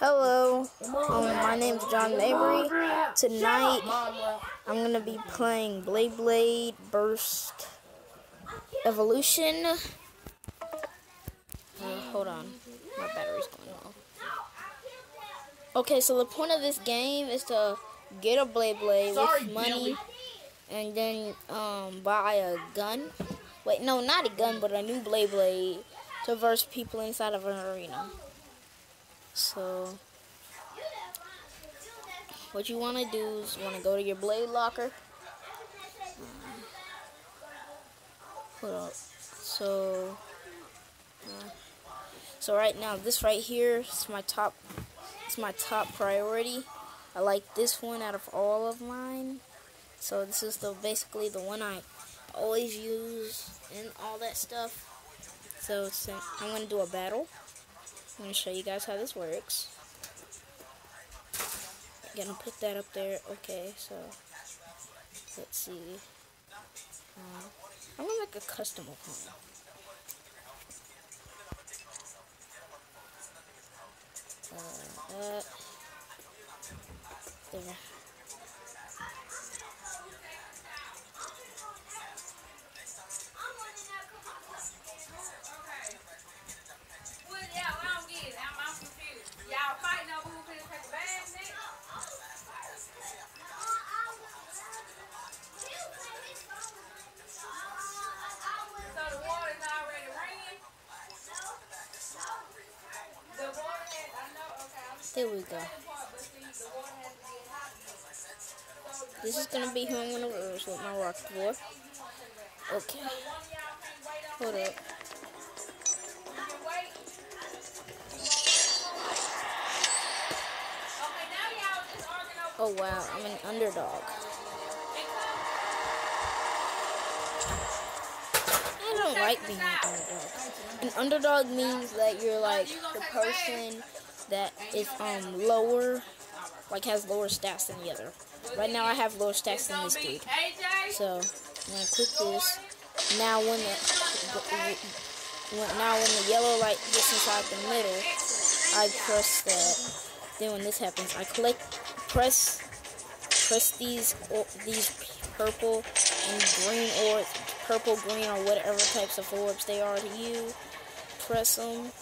Hello, um, my name's John Mabry. Tonight, I'm gonna be playing Beyblade Burst Evolution. Uh, hold on, my battery's going low. Okay, so the point of this game is to get a Beyblade with money, and then um, buy a gun. Wait, no, not a gun, but a new Beyblade to verse people inside of an arena. So, what you want to do is want to go to your blade locker. Um, up. So, uh, so right now, this right here is my top. It's my top priority. I like this one out of all of mine. So this is the basically the one I always use and all that stuff. So I'm gonna do a battle. I'm going to show you guys how this works. Gonna put that up there. Okay, so let's see. Uh, I'm gonna make a custom opponent. Uh, that. There. There we go. This is gonna be who I'm gonna verse with my Roktavor. Okay. Hold up. Oh wow, I'm an underdog. Don't like being an underdog. An underdog means that you're like the person that is um lower, like has lower stats than the other. Right now I have lower stats than this dude. So I'm gonna click this. Now when the now when the yellow light gets inside the middle, I press that. Then when this happens, I click press press these these purple and green or purple, green, or whatever types of orbs they are to you. Press them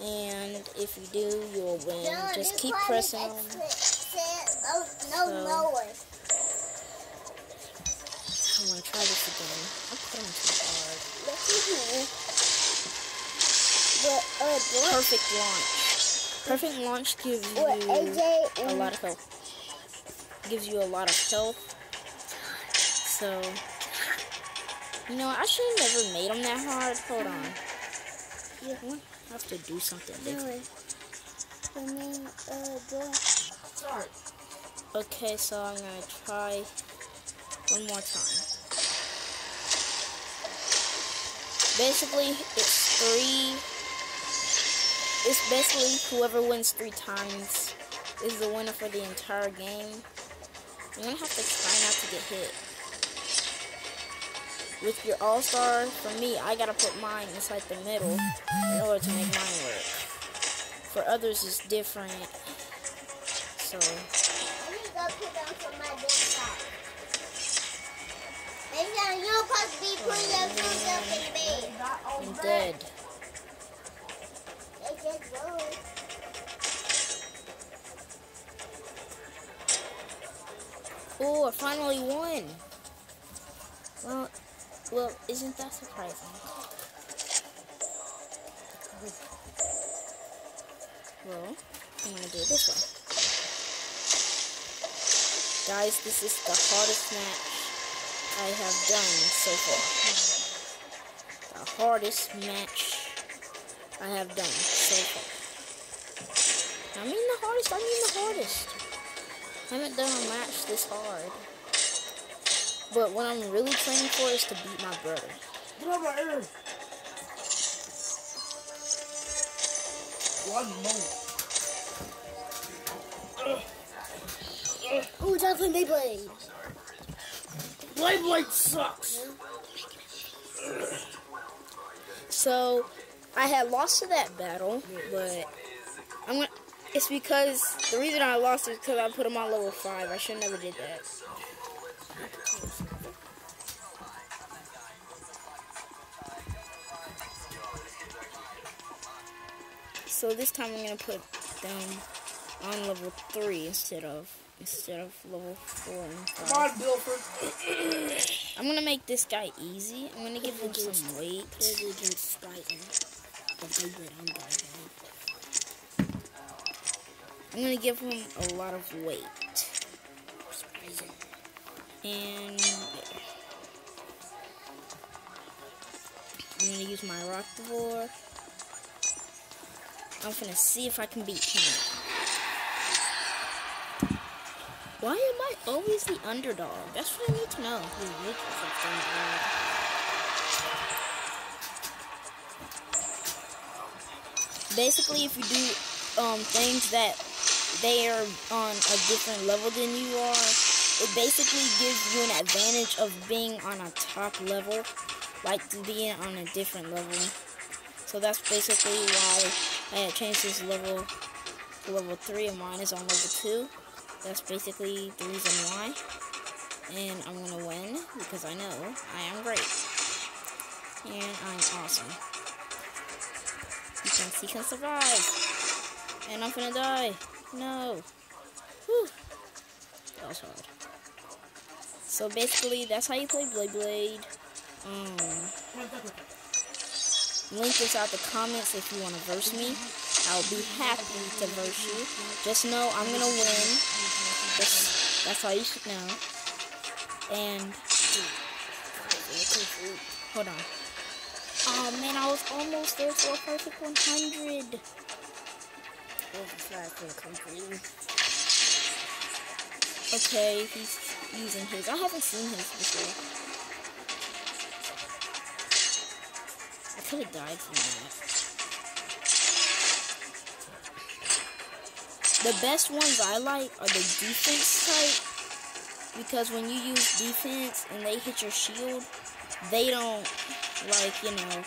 and if you do, you'll win. No, Just keep pressing them. No, no so, lower. I want to try this again. I'm putting too hard. Uh, Perfect launch. Perfect launch gives you a lot of health. Gives you a lot of health. So, you know, I should have never made them that hard. Hold on. Yeah have to do something different. Okay, so I'm gonna try one more time. Basically, it's three. It's basically whoever wins three times is the winner for the entire game. You're gonna have to try not to get hit with your all-star, for me, I gotta put mine inside the middle in order to make mine work. For others, it's different. So. You're supposed to be putting your food up in bed. I'm dead. Oh, I finally won. Well, well, isn't that surprising? Well, I'm gonna do it this way. Guys, this is the hardest match I have done so far. The hardest match I have done so far. I mean the hardest, I mean the hardest. I haven't done a match this hard. But what I'm really training for is to beat my brother. Get over here! One moment. Oh, it's playing Beyblade. Blade Blade sucks. So, I had lost to that battle, but I'm gonna It's because the reason I lost is because I put him on level five. I should never did that. So this time I'm gonna put them on level three instead of instead of level four and five. Come on, Bilford. I'm gonna make this guy easy. I'm gonna give him some weight. against Titan. But they would I'm I'm gonna give him a lot of weight. And. I'm gonna use my rock Devore. I'm gonna see if I can beat him. Why am I always the underdog? That's what I need to know. You make yourself underdog. Basically, if you do um, things that they are on a different level than you are, it basically gives you an advantage of being on a top level, like being on a different level. So that's basically why I had changed this level to level 3 and mine is on level 2. That's basically the reason why. And I'm gonna win because I know I am great. And I'm awesome. He thinks he can survive. And I'm gonna die. No. Whew. That was hard. So basically, that's how you play Beyblade. Um, link is out the comments if you want to verse me. I'll be happy to verse you. Just know I'm gonna win. Just, that's all you should know. And hold on. Oh man, I was almost there for a perfect 100. There's a flag for the country. Okay, he's using his. I haven't seen his before. Could have died from that. The best ones I like are the defense type. Because when you use defense and they hit your shield, they don't, like, you know,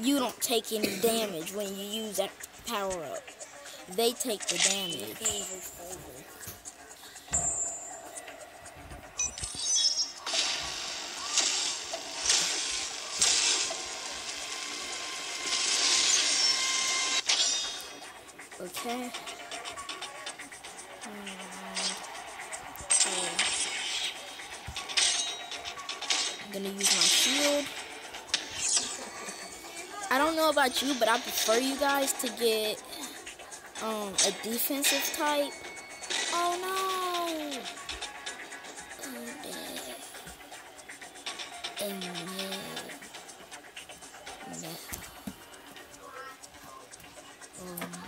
you don't take any damage when you use that power up. They take the damage. Okay. I'm gonna use my shield. I don't know about you, but I prefer you guys to get um a defensive type. Oh no! No. Oh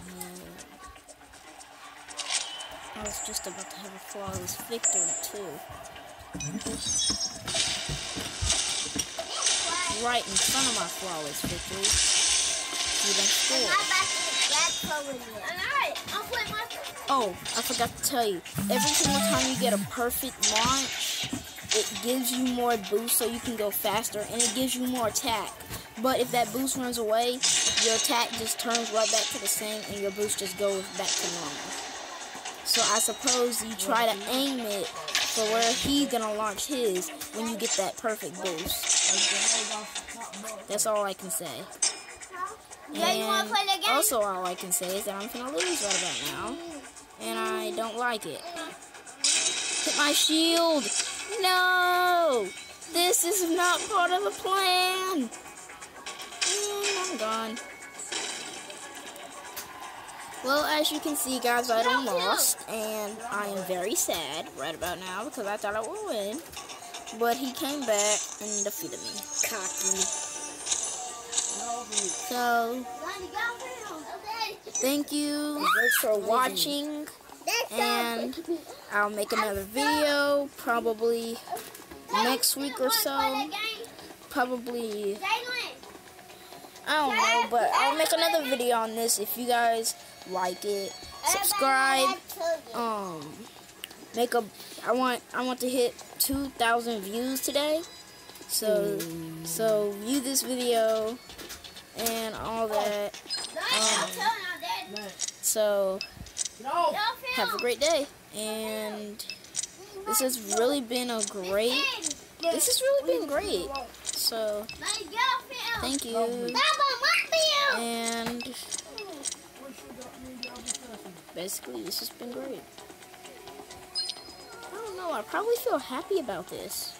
was just about to have a flawless victory too. Right in front of my flawless victory. You done scored. Oh, I forgot to tell you. Every single time you get a perfect launch, it gives you more boost so you can go faster, and it gives you more attack. But if that boost runs away, your attack just turns right back to the same, and your boost just goes back to normal. So I suppose you try to aim it for where he's gonna launch his when you get that perfect boost. That's all I can say. Yeah, you wanna And play the game? Also, all I can say is that I'm gonna lose right about now, and I don't like it. Hit my shield! No! This is not part of the plan! And I'm gone. Well, as you can see, guys, I done lost, and I am very sad right about now because I thought I would win. But he came back and defeated me. Cocky. So, thank you for watching, and I'll make another video probably next week or so. Probably, I don't know, but I'll make another video on this if you guys like it. Subscribe. Um, make a. I want. I want to hit 2,000 views today. So, so view this video and all that. Um, So, have a great day. And this has really been a great, this has really been great. So, thank you. And basically, this has been great. I don't know, I probably feel happy about this.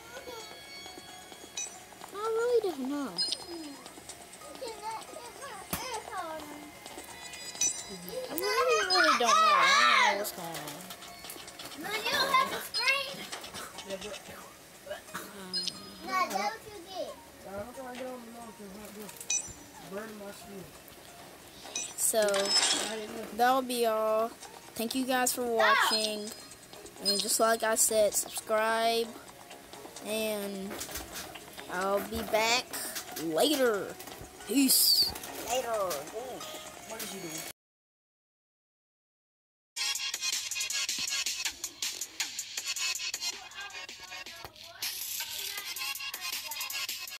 I really don't know. I really, really don't know. Um, I don't know what's going on. So, that'll be all. Thank you guys for watching. And just like I said, subscribe. And I'll be back later. Peace. Later. Doing?